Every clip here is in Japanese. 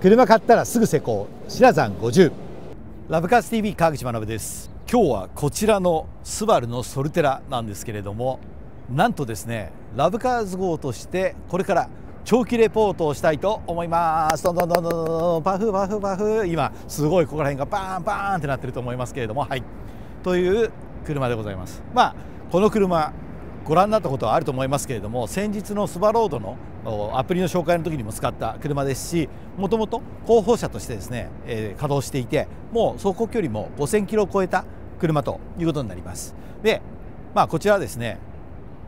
車買ったらすぐ施工。白山50ラブカース TV 川口学です。今日はこちらのスバルのソルテラなんですけれどもなんとですねラブカーズ号としてこれから長期レポートをしたいと思います。どんどんどんどんどんパフパフパフ。今すごいここら辺がバーンバーンってなってると思いますけれども。はい。という車でございます。まあこの車ご覧になったことはあると思いますけれども先日のスバロードのアプリの紹介の時にも使った車ですしもともと広報車としてですね、え、稼働していてもう走行距離も5000キロを超えた車ということになります。でまあこちらはですね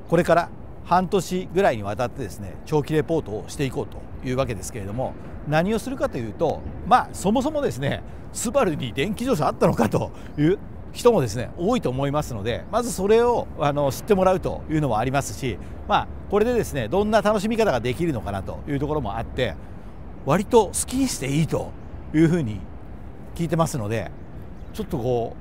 これから半年ぐらいにわたってですね長期レポートをしていこうというわけですけれども何をするかというとまあそもそもですねスバルに電気自動車あったのかという人もですね多いと思いますのでまずそれをあの知ってもらうというのもありますしまあこれでですねどんな楽しみ方ができるのかなというところもあって割と好きにしていいというふうに聞いてますのでちょっとこ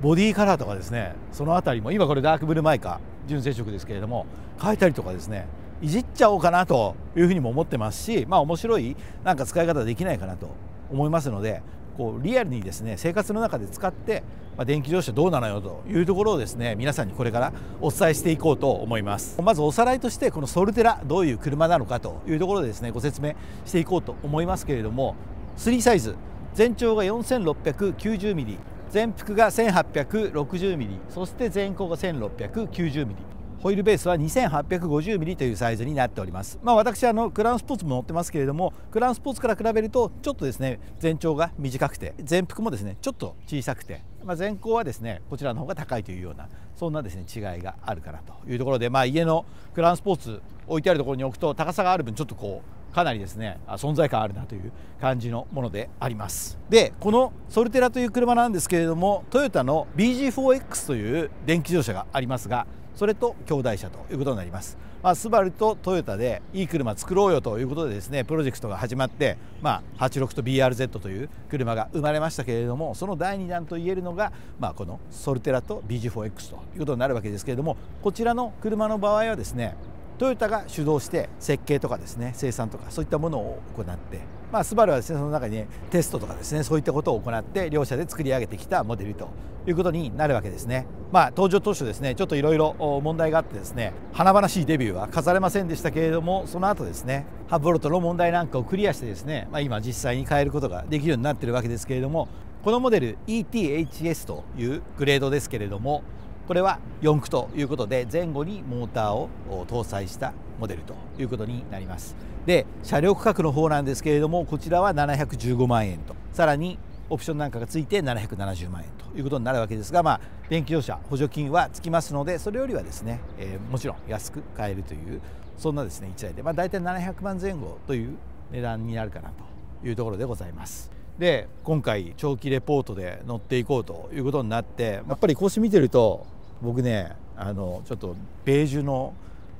うボディカラーとかですねその辺りも今これダークブルーマイカ純正色ですけれども変えたりとかですねいじっちゃおうかなというふうにも思ってますしまあ面白いなんか使い方できないかなと思いますのでこうリアルにですね生活の中で使って、まあ、電気自動車どうなのよというところをですね皆さんにこれからお伝えしていこうと思います。まずおさらいとしてこのソルテラどういう車なのかというところでですねご説明していこうと思いますけれども3サイズ全長が 4690mm 全幅が 1860mm そして全高が 1690mm ホイールベースは 2850mm というサイズになっております。まあ私あのクラウンスポーツも乗ってますけれどもクラウンスポーツから比べるとちょっとですね全長が短くて全幅もですねちょっと小さくてまあ、全高はですねこちらの方が高いというようなそんなですね違いがあるかなというところで、まあ、家のクラウンスポーツ置いてあるところに置くと高さがある分ちょっとこうかなりですね存在感あるなという感じのものであります。でこのソルテラという車なんですけれどもトヨタの BG4X という電気自動車がありますがそれと兄弟車ということになります。まあ、スバルとトヨタでいい車作ろうよということでですねプロジェクトが始まって、まあ、86と BRZ という車が生まれましたけれどもその第2弾といえるのが、まあ、このソルテラと BG4X ということになるわけですけれどもこちらの車の場合はですねトヨタが主導して設計とかですね生産とかそういったものを行ってまあ、スバルはですねその中に、ね、テストとかですねそういったことを行って両社で作り上げてきたモデルということになるわけですね。まあ、登場当初ですねちょっといろいろ問題があってですね華々しいデビューは飾れませんでしたけれどもその後ですねハブロトの問題なんかをクリアしてですね、まあ、今実際に変えることができるようになってるわけですけれどもこのモデル ETHS というグレードですけれどもこれは4駆ということで前後にモーターを搭載したモデルということになりますで車両価格の方なんですけれどもこちらは715万円とさらにオプションなんかがついて770万円ということになるわけですが、まあ、電気自動車補助金はつきますのでそれよりはですね、えー、もちろん安く買えるというそんなですね1台で、まあ、大体700万前後という値段になるかなというところでございます。で今回長期レポートで乗っていこうということになってやっぱりこうして見てると僕ねあのちょっとベージュの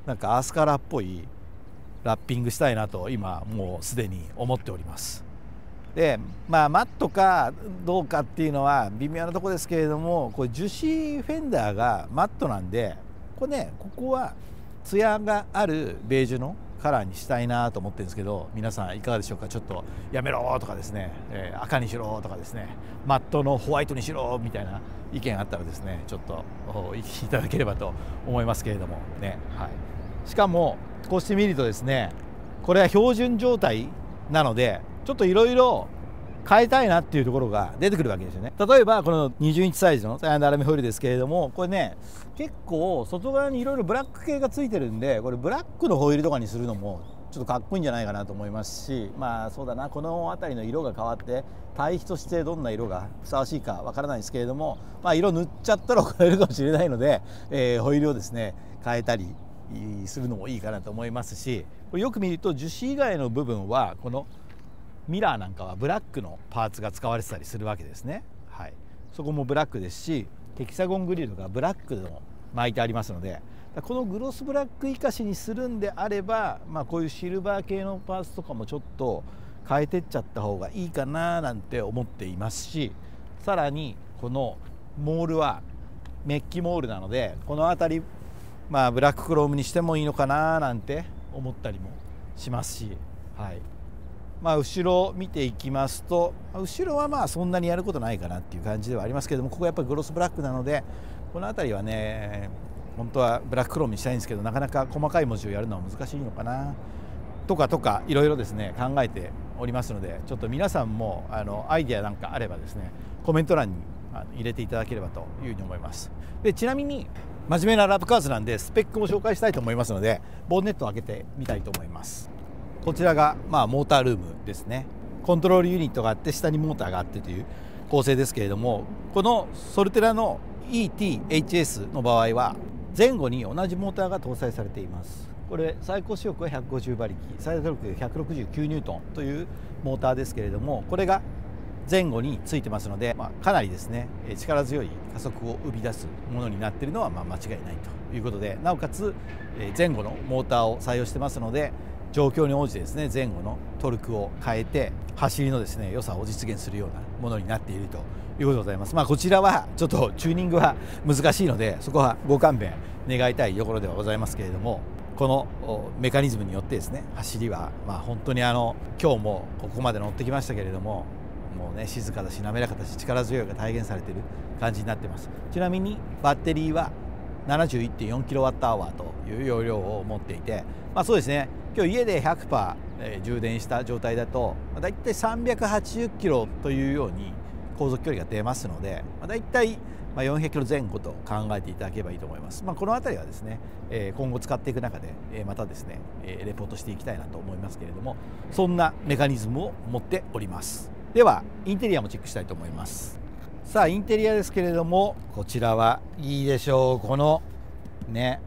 なんかアスカラっぽいラッピングしたいなと今もうすでに思っております。でまあマットかどうかっていうのは微妙なとこですけれどもこれ樹脂フェンダーがマットなんでこれねここは艶があるベージュのカラーにしたいなと思ってるんですけど皆さんいかがでしょうか？ちょっとやめろとかですね、えー、赤にしろとかですね。マットのホワイトにしろみたいな意見あったらですねちょっとおいただければと思いますけれども。ね、はい、しかもこうして見るとですねこれは標準状態なのでちょっといろいろ変えたいなっていうところが出てくるわけですよね。例えばこの20インチサイズのサイアンドアラミホイルですけれどもこれね結構外側にいろいろブラック系がついてるんでこれブラックのホイールとかにするのもちょっとかっこいいんじゃないかなと思いますしまあそうだなこの辺りの色が変わって対比としてどんな色がふさわしいかわからないですけれども、まあ、色塗っちゃったら 怒られるかもしれないので、えー、ホイールをですね変えたりするのもいいかなと思いますしこれよく見ると樹脂以外の部分はこのミラーなんかはブラックのパーツが使われてたりするわけですね、はい、そこもブラックですしヘキサゴングリルがブラックの巻いてありますのでこのグロスブラック生かしにするんであれば、まあ、こういうシルバー系のパーツとかもちょっと変えてっちゃった方がいいかななんて思っていますしさらにこのモールはメッキモールなのでこの辺りまあブラッククロームにしてもいいのかななんて思ったりもしますし、はい、まあ、後ろ見ていきますと後ろはまあそんなにやることないかなっていう感じではありますけどもここやっぱりグロスブラックなのでこの辺りはね本当はブラッククロームにしたいんですけどなかなか細かい文字をやるのは難しいのかなとかとかいろいろですね考えておりますのでちょっと皆さんもあのアイデアなんかあればですねコメント欄に入れていただければというふうに思います。でちなみに真面目なラブカーズなんでスペックも紹介したいと思いますのでボンネットを開けてみたいと思います。こちらがまあモータールームですね。コントロールユニットがあって下にモーターがあってという構成ですけれどもこのソルテラの ETHS の場合は前後に同じモーターが搭載されています。これ最高出力は150馬力最大トルク169ニュートンというモーターですけれどもこれが前後についてますので、まあ、かなりですね力強い加速を生み出すものになっているのはま間違いないということでなおかつ前後のモーターを採用してますので状況に応じてですね前後のトルクを変えて走りのですね良さを実現するようなものになっているということでございます。まあ、こちらはちょっとチューニングは難しいのでそこはご勘弁願いたいところではございますけれどもこのメカニズムによってですね走りはまあ本当にあの今日もここまで乗ってきましたけれどももうね静かだし滑らかだし力強いが体現されている感じになってますちなみにバッテリーは 71.4kWh という容量を持っていてまあそうですね今日家で100%充電した状態だとだいたい380キロというように航続距離が出ますのでだいたい400キロ前後と考えていただければいいと思います。まあ、この辺りはですね今後使っていく中でまたですねレポートしていきたいなと思いますけれどもそんなメカニズムを持っております。ではインテリアもチェックしたいと思いますさあインテリアですけれどもこちらはいいでしょう。このね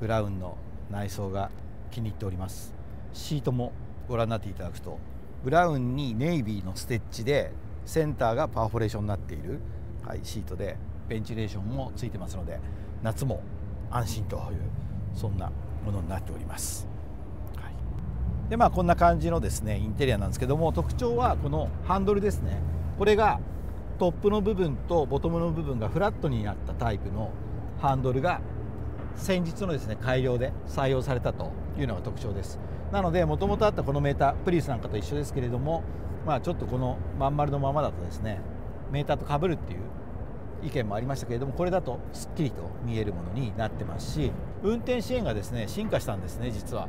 ブラウンの内装が気に入っております。シートもご覧になっていただくとブラウンにネイビーのステッチでセンターがパーフォレーションになっている、はい、シートでベンチレーションもついてますので夏も安心というそんなものになっております。はい。でまあこんな感じのですねインテリアなんですけども特徴はこのハンドルですね。これがトップの部分とボトムの部分がフラットになったタイプのハンドルが先日のですね改良で採用されたというのが特徴です。なのでもともとあったこのメータープリウスなんかと一緒ですけれどもまあちょっとこのまん丸のままだとですねメーターとかぶるっていう意見もありましたけれどもこれだとすっきりと見えるものになってますし運転支援がですね進化したんですね実は。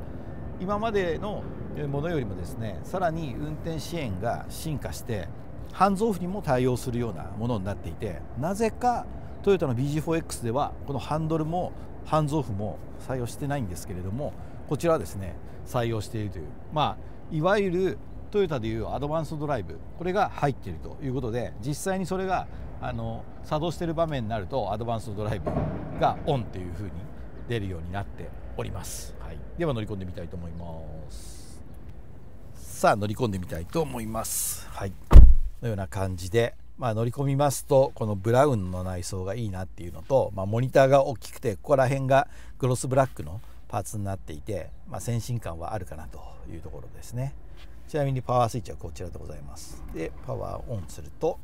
今までのものよりもですねさらに運転支援が進化してハンズオフにも対応するようなものになっていてなぜかトヨタの BG4X ではこのハンドルもハンズオフも採用してないんですけれどもこちらはですね採用しているというまあいわゆるトヨタでいうアドバンスドライブこれが入っているということで実際にそれがあの作動している場面になるとアドバンスドライブがオンというふうに出るようになっております、はい、では乗り込んでみたいと思います。さあ乗り込んでみたいと思います。はいのような感じでまあ、乗り込みますとこのブラウンの内装がいいなっていうのと、まあ、モニターが大きくてここら辺がグロスブラックのパーツになっていて、まあ、先進感はあるかなというところですねちなみにパワースイッチはこちらでございますでパワーオンすると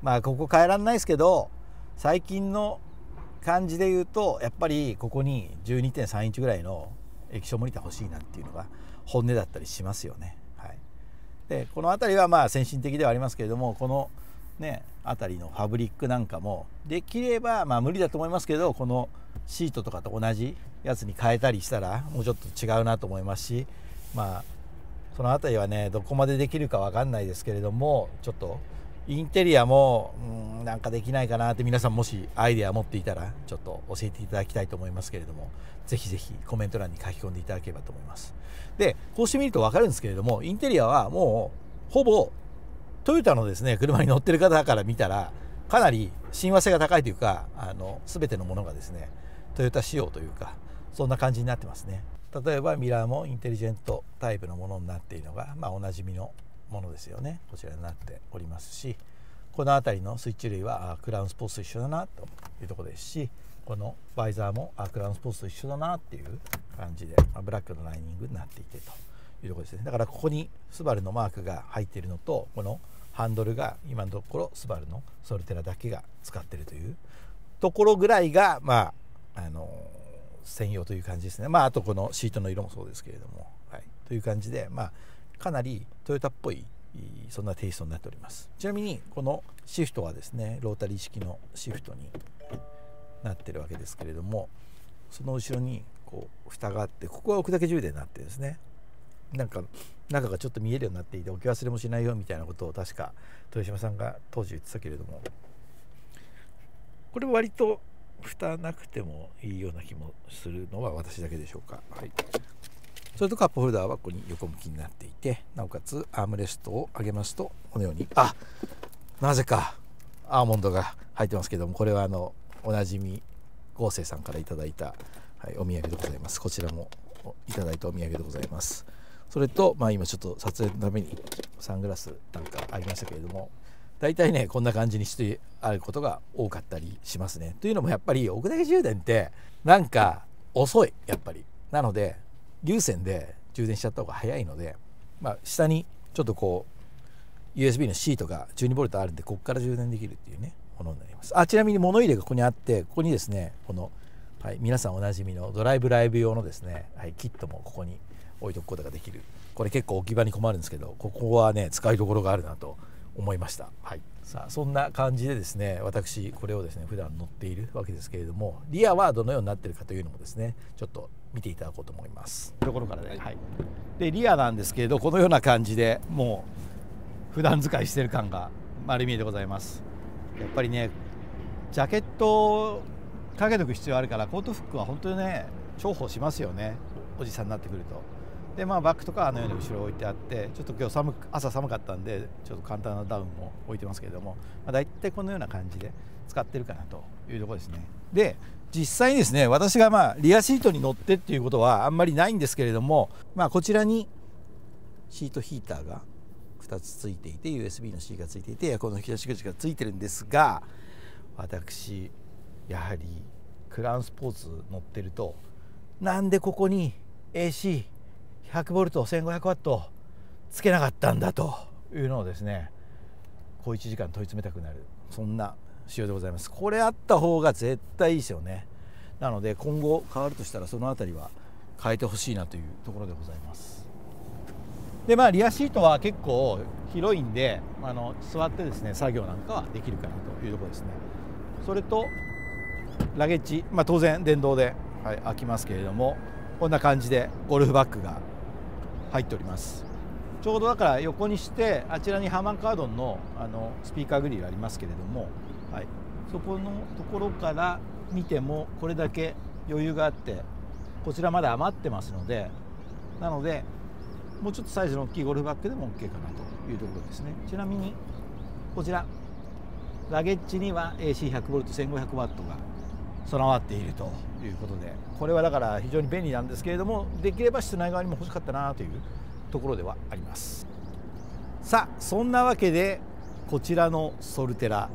まあここ変えらんないですけど最近の感じで言うとやっぱりここに12.3インチぐらいの液晶モニター欲しいなっていうのが本音だったりしますよね。でこの辺りはまあ先進的ではありますけれどもこのね辺りのファブリックなんかもできればまあ無理だと思いますけどこのシートとかと同じやつに変えたりしたらもうちょっと違うなと思いますしまあその辺りはねどこまでできるか分かんないですけれどもちょっとインテリアもうんなんかできないかなって皆さんもしアイデア持っていたらちょっと教えていただきたいと思いますけれどもぜひぜひコメント欄に書き込んでいただければと思います。でこうしてみると分かるんですけれどもインテリアはもうほぼトヨタのですね車に乗ってる方から見たらかなり親和性が高いというかあの全てのものがですねトヨタ仕様というかそんな感じになってますね。例えばミラーもインテリジェントタイプのものになっているのが、まあ、おなじみのものですよね。こちらになっておりますしこの辺りのスイッチ類はクラウンスポーツと一緒だなというとこですしこのバイザーもクラウンスポーツと一緒だなっていう感じでブラックのライニングになっていてというとこですね。だからここにスバルのマークが入っているのとこのハンドルが今のところスバルのソルテラだけが使ってるというところぐらいがまああの専用という感じですね。まああとこのシートの色もそうですけれども、はい、という感じでまあかなりトヨタっぽいそんなテイストになっております。ちなみにこのシフトはですねロータリー式のシフトになってるわけですけれどもその後ろにこう蓋があってここは置くだけ充電になってですね。なんか中がちょっと見えるようになっていて置き忘れもしないよみたいなことを確か豊島さんが当時言ってたけれどもこれ割と蓋なくてもいいような気もするのは私だけでしょうか。はい。それとカップホルダーはここに横向きになっていてなおかつアームレストを上げますとこのようにあなぜかアーモンドが入ってますけどもこれはあのおなじみ合成さんから頂いた、はい、お土産でございます。こちらもいただいたお土産でございます。それと、まあ、今ちょっと撮影のためにサングラスなんかありましたけれども大体ねこんな感じにしてあることが多かったりしますね。というのもやっぱり奥だけ充電ってなんか遅いやっぱり。なので有線で充電しちゃった方が早いので、まあ、下にちょっとこう USB のシートが 12V あるんでここから充電できるっていうねものになります。あちなみに物入れがここにあってここにですねこの、はい、皆さんおなじみのドライブライブ用のですね、はい、キットもここに置いとくことができる。これ結構置き場に困るんですけどここはね使いどころがあるなと思いました、はい、さあそんな感じでですね私これをですね普段乗っているわけですけれどもリアはどのようになってるかというのもですねちょっと見ていただこうと思います。ところからね、はい、でリアなんですけれどこのような感じでもう普段使いしてる感が丸見えでございます。やっぱりねジャケットをかけとく必要あるからコートフックは本当にね重宝しますよね。おじさんになってくるとでまあバッグとかあのように後ろ置いてあってちょっと今日寒く朝寒かったんでちょっと簡単なダウンも置いてますけれども、まあ、大体このような感じで使ってるかなというとこですね。で実際にですね私がまあリアシートに乗ってっていうことはあんまりないんですけれども、まあ、こちらにシートヒーターが2つついていて USB の C がついていてエアコンの引き出し口がついてるんですが私やはりクラウンスポーツ乗ってるとなんでここに AC 100V1500W つけなかったんだと。いうのをですね小1時間問い詰めたくなる。そんな仕様でございます。これあった方が絶対いいですよね。なので今後変わるとしたらその辺りは変えてほしいなというところでございます。でまあリアシートは結構広いんであの座ってですね作業なんかはできるかなというところですね。それとラゲッジ、まあ、当然電動で、はい、開きますけれどもこんな感じでゴルフバッグが入っております。ちょうどだから横にしてあちらにハーマンカードンのあのスピーカーグリルありますけれどもはい、そこのところから見てもこれだけ余裕があってこちらまだ余ってますのでなのでもうちょっとサイズの大きいゴルフバッグでも OK かなというところですね。ちなみにこちらラゲッジには AC100V1500W が備わっているということでこれはだから非常に便利なんですけれどもできれば室内側にも欲しかったなというところではあります。さあそんなわけでこちらのソルテラ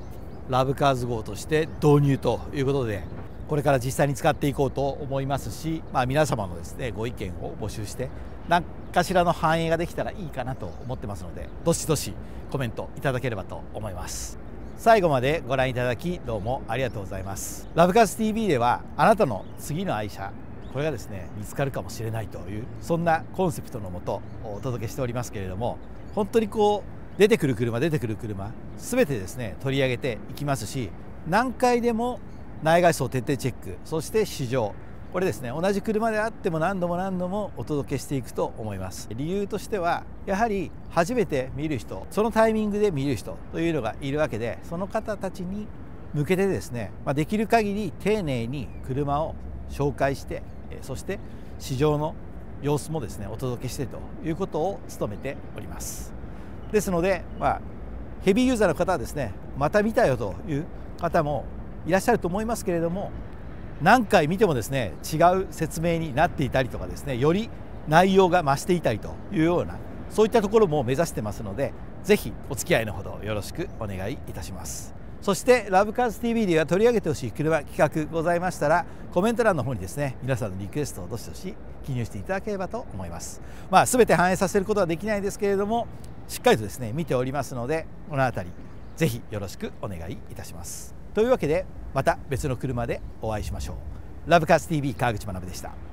ラブカーズ号として導入ということでこれから実際に使っていこうと思いますし、まあ、皆様のですねご意見を募集して何かしらの反映ができたらいいかなと思ってますのでどしどしコメントいただければと思います。最後までご覧いただきどうもありがとうございます。ラブカーズ TV ではあなたの次の愛車これがですね見つかるかもしれないというそんなコンセプトのもとお届けしておりますけれども本当にこう出てくる車出てくる車全てですね取り上げていきますし何回でも内外装徹底チェックそして試乗これですね。同じ車であっても何度も何度もお届けしていくと思います。理由としてはやはり初めて見る人そのタイミングで見る人というのがいるわけでその方たちに向けてですね、まできる限り丁寧に車を紹介してそして試乗の様子もですねお届けしてということを努めております。ですので、まあ、ヘビーユーザーの方はですねまた見たよという方もいらっしゃると思いますけれども何回見てもですね違う説明になっていたりとかですねより内容が増していたりというようなそういったところも目指してますのでぜひお付き合いのほどよろしくお願いいたします。そしてラブカーズ TV では取り上げてほしい車企画ございましたらコメント欄の方にですね皆さんのリクエストをどしどし記入していただければと思います。まあ全て反映させることはできないですけれどもしっかりとですね見ておりますのでこの辺りぜひよろしくお願いいたします。というわけでまた別の車でお会いしましょう。ラブカーズ TV 川口学でした。